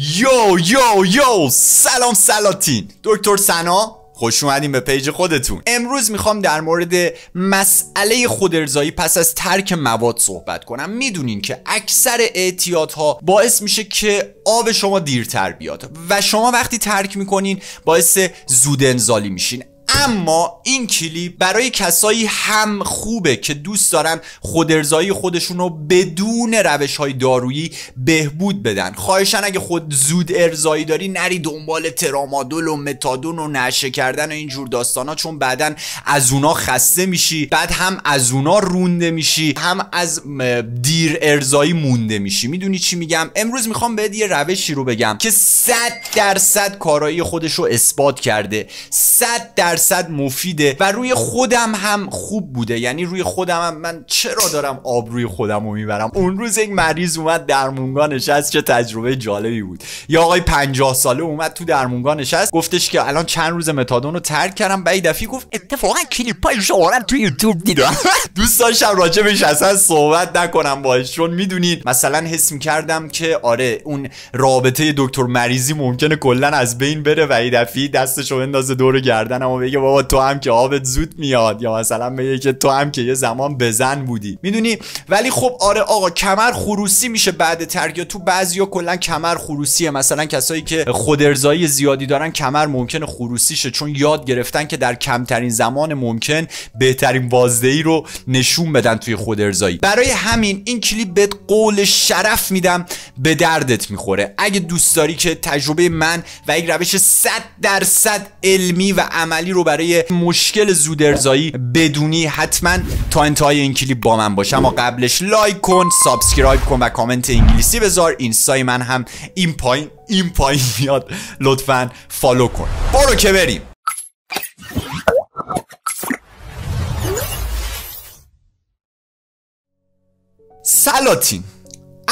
yo yo yo سلام سلاطین دکتر سنا خوش اومدیم به page خودتون. امروز می‌خوام در مورد مسئله زود ارضایی پس از ترک مواد صحبت کنم. می‌دونین که اکثر اعتیادها باعث میشه که آب شما دیرتر بیاد و شما وقتی ترک می‌کنین باعث زود انزالی میشین. اما این کلیپ برای کسایی هم خوبه که دوست دارن زود ارضایی خودشون رو بدون روش های دارویی بهبود بدن. خواهشن اگه خود زود ارزایی داری نری دنبال ترامادول و متادون و نشه کردن و اینجور داستانا چون بعدا از اونا خسته میشی بعد هم از اونا رونده میشی هم از دیر ارزایی مونده میشی. می‌دونی چی میگم؟ امروز می‌خوام بهت یه روشی رو بگم که 100 درصد کارایی خودش رو اثبات کرده. 100 درصد درصد مفیده و روی خودم هم خوب بوده. یعنی روی خودم هم من چرا دارم آب روی خودم رو می‌برم؟ اون روز یک مریض اومد درمونگاه نشست چه تجربه جالبی بود. یا آقای 50 ساله اومد تو درمونگاه نشست گفتش که الان چند روز متادون رو ترک کردم. بعد دفعه گفت اتفاقا کلیپای شما تو یوتیوب دیدم. دوست داشتم راجبش اصلا صحبت نکنم باش چون می‌دونید مثلا حس می‌کردم که آره اون رابطه دکتر مریضی ممکنه کلا از بین بره و دفعه دستشو بندازه دور گردنم بگه بابا تو هم که آبت زود میاد. یا مثلا بگه که تو هم که یه زمان بزن بودی. می‌دونی؟ ولی خب آره آقا کمر خروسی میشه بعد ترک یا تو بعضیا کلا کمر خروسیه. مثلا کسایی که خودارضایی زیادی دارن کمر ممکنه خروسیشه. چون یاد گرفتن که در کمترین زمان ممکن بهترین بازدهی رو نشون بدن توی زود ارضایی برای همین این کلیپ بهت قول شرف میدم به دردت می‌خوره. اگه دوست داری که تجربه من و یک روش 100 درصد علمی و عملی رو برای مشکل زود ارضایی بدونی حتما تا انتهای این کلیپ با من باش. اما قبلش like کن subscribe کن و کامنت انگلیسی بذار. اینستای من هم این پایین این پایین میاد لطفا follow کن. برو که بریم. سلاتین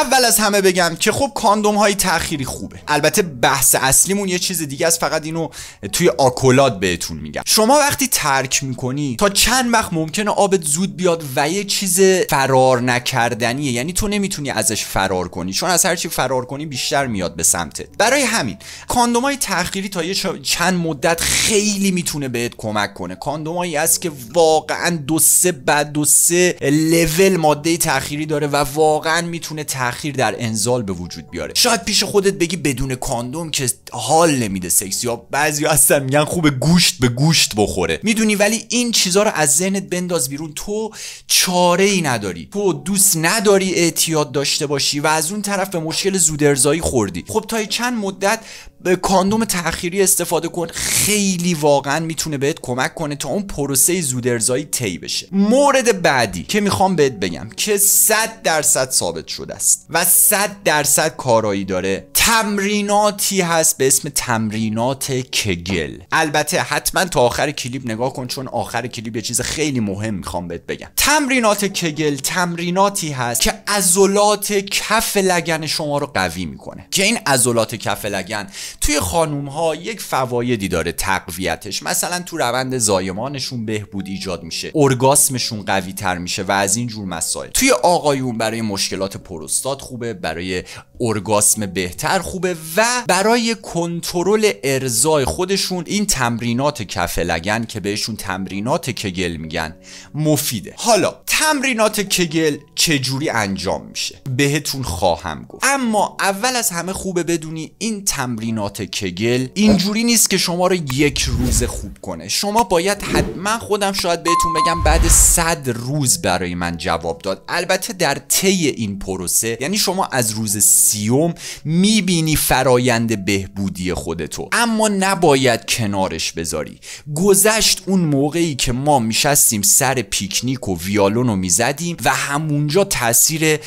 اول از همه بگم که خب کاندوم های تأخیری خوبه. البته بحث اصلیمون یه چیز دیگه است فقط اینو توی آکولاد بهتون میگم. شما وقتی ترک می‌کنی تا چند وقت ممکنه آبت زود بیاد و یه چیز فرار نکردنیه؟ یعنی تو نمی‌تونی ازش فرار کنی. چون از هر چی فرار کنی بیشتر میاد به سمتت. برای همین کاندوم های تأخیری تا یه چند مدت خیلی می‌تونه بهت کمک کنه. کاندومایی است که واقعا دو سه بعد دو سه لول ماده تأخیری داره و واقعا می‌تونه تاخیر در انزال به وجود بیاره. شاید پیش خودت بگی بدون کاندوم که حال نمیده سکس یا بعضی هستن میگن خوب گوشت به گوشت بخوره. می‌دونی ولی این چیزا رو از ذهنت بنداز بیرون. تو چاره ای نداری. تو دوست نداری اعتیاد داشته باشی و از اون طرف به مشکل زودرزایی خوردی. خب تا چند مدت به کاندوم تأخیری استفاده کن. خیلی واقعا می‌تونه بهت کمک کنه تا اون پروسه زودرزایی طی بشه. مورد بعدی که می‌خوام بهت بگم که 100 درصد ثابت شده است. و 100 درصد کارایی داره. تمریناتی هست به اسم تمرینات کگل. البته حتما تا آخر کلیپ نگاه کن چون آخر کلیپ یه چیز خیلی مهم می‌خوام بهت بگم. تمرینات کگل تمریناتی هست که عضلات کف لگن شما رو قوی می‌کنه. که این عضلات کف لگن توی خانوم ها یک فوایدی داره تقویتش. مثلا تو روند زایمانشون بهبود ایجاد میشه. ارگاسمشون قوی تر میشه و از این جور مسائل. توی آقایون برای مشکلات پروستات خوبه برای ارگاسم بهتر خوبه و برای کنترل ارزای خودشون این تمرینات کف لگن که بهشون تمرینات کگل میگن مفیده. حالا تمرینات کگل چجوری انجام میشه؟ بهتون خواهم گفت. اما اول از همه خوبه بدونی این تمرینات کگل اینجوری نیست که شما رو یک روز خوب کنه. شما باید حتما خودم شاید بهتون بگم بعد صد روز برای من جواب داد. البته در طی این پروسه یعنی شما از روز سیوم می‌بینی فرایند بهبودی خودتو. اما نباید کنارش بذاری. گذشت اون موقعی که ما میشستیم سر پیکنیک و ویالون رو می‌زدیم و همونجا تاثیر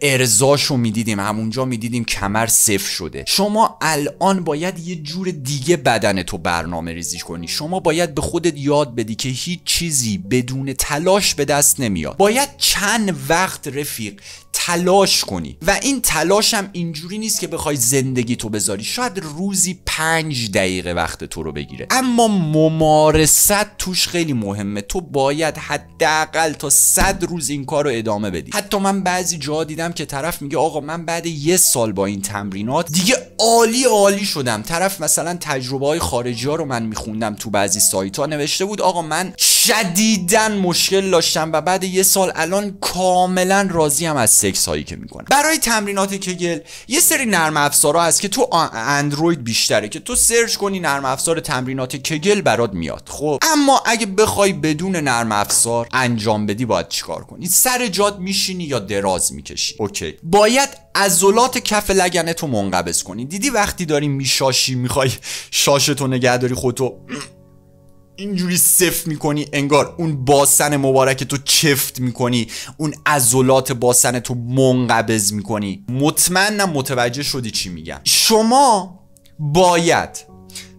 ارزاشو می‌دیدیم. همونجا می‌دیدیم کمر صفر شده. شما الان باید یه جور دیگه بدن تو برنامه ریزی کنی. شما باید به خودت یاد بدی که هیچ چیزی بدون تلاش به دست نمیاد. باید چند وقت رفیق تلاش کنی. و این تلاش هم اینجوری نیست که بخوای زندگی تو بذاری. شاید روزی پنج دقیقه وقت تو رو بگیره. اما ممارست توش خیلی مهمه. تو باید حداقل تا صد روز این کار رو ادامه بدی. حتی من بعضی جا دیدم که طرف میگه آقا من بعد یه سال با این تمرینات دیگه عالی عالی شدم. طرف مثلا تجربه های خارجی ها رو من میخوندم تو بعضی سایت ها نوشته بود آقا من شدیدا مشکل داشتم و بعد یه سال الان کاملا راضیم از سکس هایی که می‌کنم. برای تمرینات کگل یه سری نرم افزارها هست که تو اندروید بیشتره که تو search کنی نرم افزار تمرینات کگل برات میاد. خب اما اگه بخوای بدون نرم افزار انجام بدی باید چیکار کنی؟ سر جات میشینی یا دراز می‌کشی؟ okay. باید عضلات کف لگنتو منقبض کنی. دیدی وقتی داری میشاشی می‌خوای شاشتو نگه داری خودتو اینجوری صف می‌کنی انگار اون باسن مبارک تو چفت می‌کنی اون عضلات باسن تو منقبض می‌کنی. مطمئنم متوجه شدی چی میگم. شما باید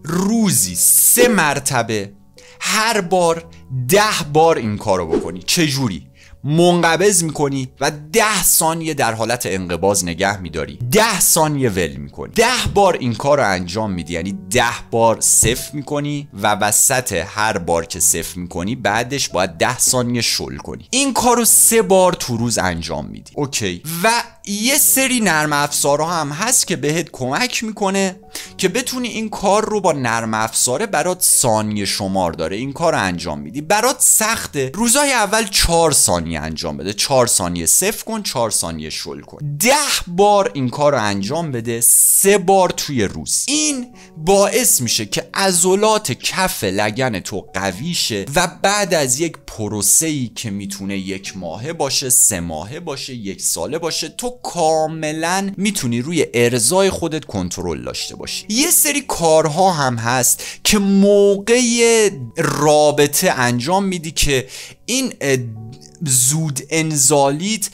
روزی سه مرتبه هر بار ده بار این کارو بکنی. چجوری؟ منقبض می‌کنی و ده ثانیه در حالت انقباز نگه میداری. ده ثانیه ول می‌کنی. ده بار این کار رو انجام میدی. یعنی ده بار صف می‌کنی و وسط هر بار که صف می‌کنی بعدش باید ده ثانیه شل کنی. این کار رو سه بار تو روز انجام میدی. اوکی. و یه سری نرم افزارها هم هست که بهت کمک می‌کنه که بتونی این کار رو با نرم افزاره برات ثانیه شمار داره این کار رو انجام میدی. برات سخته. روزای اول چهار ثانیه انجام بده. چهار ثانیه صفر کن چهار ثانیه شل کن. ده بار این کار رو انجام بده سه بار توی روز. این باعث میشه که عضلات کف لگن تو قوی شه و بعد از یک پروسه ای که می‌تونه یک ماهه باشه سه ماهه باشه یک ساله باشه تو کاملا می‌تونی روی ارزای خودت کنترل داشته باشی. یه سری کارها هم هست که موقع رابطه انجام میدی که این زود انزالیت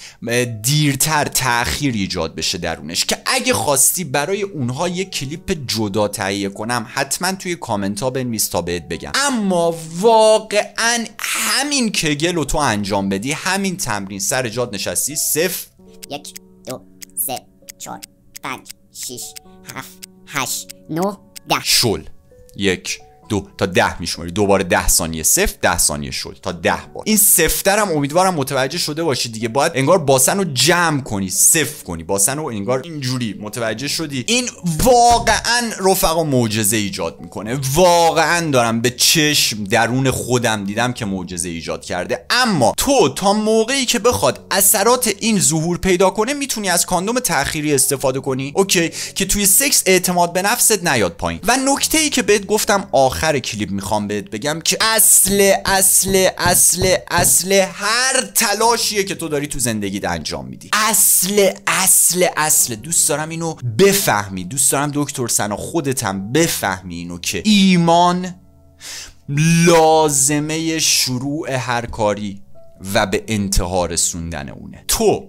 دیرتر تاخیر ایجاد بشه درونش. که اگه خواستی برای اونها یه کلیپ جدا تهیه کنم حتما توی کامنت ها بنویس تا بهت بگم. اما واقعا همین کگل رو تو انجام بدی همین تمرین سر جاد نشستی صفر. یک. چهار پنج شیش هفت هشت نه ده. شل. یک. دو تا ده میشماری. دوباره ده ثانیه صفر ده ثانیه شد تا ده بار. این سفترم امیدوارم متوجه شده باشی دیگه. باید انگار باسن رو جمع کنی صفر کنی. باسن رو انگار اینجوری متوجه شدی. این واقعا رفقا معجزه ایجاد می‌کنه. واقعا دارم به چشم درون خودم دیدم که معجزه ایجاد کرده. اما تو تا موقعی که بخواد اثرات این ظهور پیدا کنه می‌تونی از کاندوم تأخیری استفاده کنی. اوکی که توی سکس اعتماد به نفست نیاد پایین. و نکته ای که بهت گفتم آخر آخر کلیپ می‌خوام بهت بگم که اصل اصل اصل اصل هر تلاشیه که تو داری تو زندگیت انجام میدی. اصل اصل اصل. دوست دارم اینو بفهمی. دوست دارم دکتر سنا خودتم بفهمی اینو که ایمان لازمه شروع هر کاری و به انتها رسوندن اونه. تو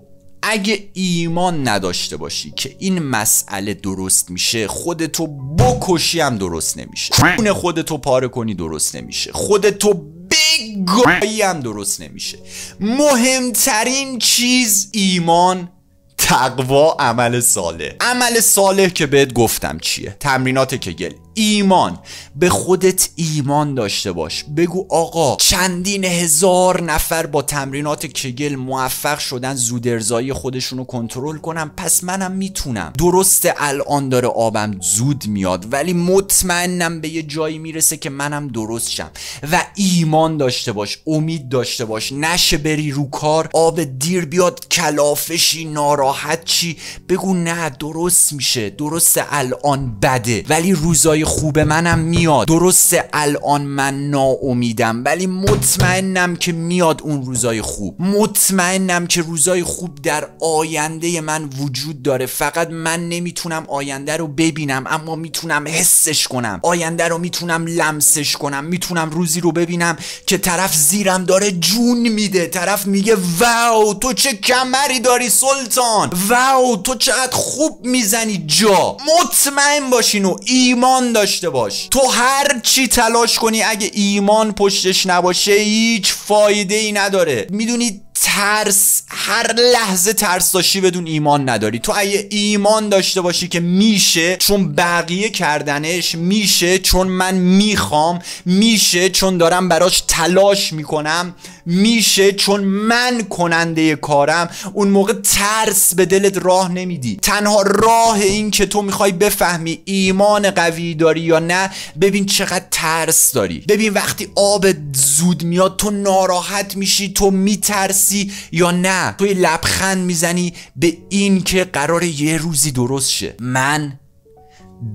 اگه ایمان نداشته باشی که این مسئله درست میشه خودتو بکشی هم درست نمیشه. خون خودتو پاره کنی درست نمیشه. خودتو بگایی هم درست نمیشه. مهمترین چیز ایمان تقوا عمل صالح. عمل صالح که بهت گفتم چیه؟ تمرینات کگل ایمان. به خودت ایمان داشته باش. بگو آقا چندین هزار نفر با تمرینات کگل موفق شدن زودرزایی خودشون رو کنترل کنم پس منم می‌تونم. درسته الان داره آبم زود میاد ولی مطمئنم به یه جایی می‌رسه که منم درست شم. و ایمان داشته باش امید داشته باش. نشه بری رو کار آب دیر بیاد کلافشی ناراحت چی. بگو نه درست میشه. درست الان بده. ولی روزای خوب منم میاد. درسته الان من ناامیدم ولی مطمئنم که میاد اون روزای خوب. مطمئنم که روزای خوب در آینده من وجود داره. فقط من نمی‌تونم آینده رو ببینم اما می‌تونم حسش کنم. آینده رو می‌تونم لمسش کنم. می‌تونم روزی رو ببینم که طرف زیرم داره جون میده. طرف میگه واو تو چه کمری داری سلطان؟ واو تو چقدر خوب می‌زنی جا. مطمئن باشین و ایمان داشته باش. تو هر چی تلاش کنی اگه ایمان پشتش نباشه هیچ فایده ای نداره. می‌دونی ترس هر لحظه ترس داشتی بدون ایمان نداری. تو اگه ایمان داشته باشی که میشه چون بقیه کردنش میشه چون من می‌خوام میشه چون دارم براش تلاش می‌کنم میشه چون من کننده کارم. اون موقع ترس به دلت راه نمیدی. تنها راه این که تو می‌خوای بفهمی ایمان قوی داری یا نه ببین چقدر ترس داری. ببین وقتی آب زود میاد تو ناراحت میشی تو میترسی یا نه. توی لبخند می‌زنی به این که قرار یه روزی درست شه. من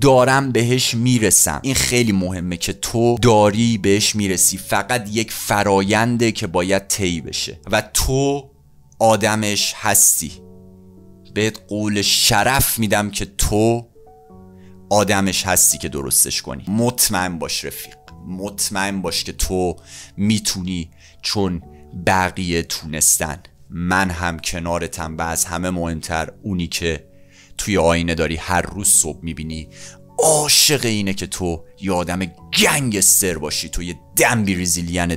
دارم بهش می‌رسم. این خیلی مهمه که تو داری بهش می‌رسی. فقط یک فراینده که باید طی بشه. و تو آدمش هستی. بهت قول شرف میدم که تو آدمش هستی که درستش کنی. مطمئن باش رفیق. مطمئن باش که تو می‌تونی چون بقیه تونستن. من هم کنارتم و از همه مهمتر اونی که توی آینه داری هر روز صبح می‌بینی عاشق اینه که تو یه آدم گنگستر باشی تو یه دنبی ریزیلین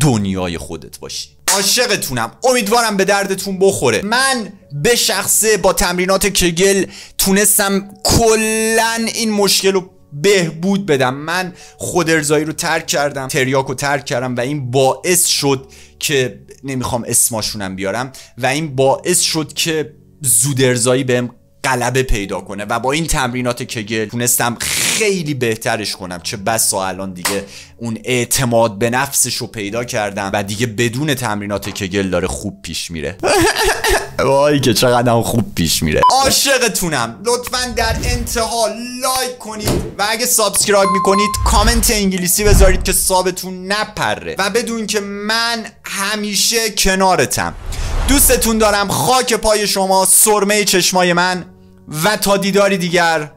دنیای خودت باشی. عاشقتونم. امیدوارم به دردتون بخوره. من به شخصه با تمرینات کگل تونستم کلا این مشکل رو بهبود بدم. من خود ارزایی رو ترک کردم تریاک رو ترک کردم و این باعث شد که نمی‌خوام اسماشونم بیارم و این باعث شد که زود انزالی بهم غلبه پیدا کنه. و با این تمرینات کگل تونستم خیلی بهترش کنم. چه بسا الان دیگه اون اعتماد به نفسش رو پیدا کردم و دیگه بدون تمرینات کگل داره خوب پیش میره. وای که چقدر خوب پیش میره. عاشقتونم. لطفا در انتها لایک کنید و اگه subscribe می‌کنید کامنت انگلیسی بذارید که sub تون نپره. و بدون که من همیشه کنارتم. دوستتون دارم خاک پای شما سرمه چشمای من و تا دیداری دیگر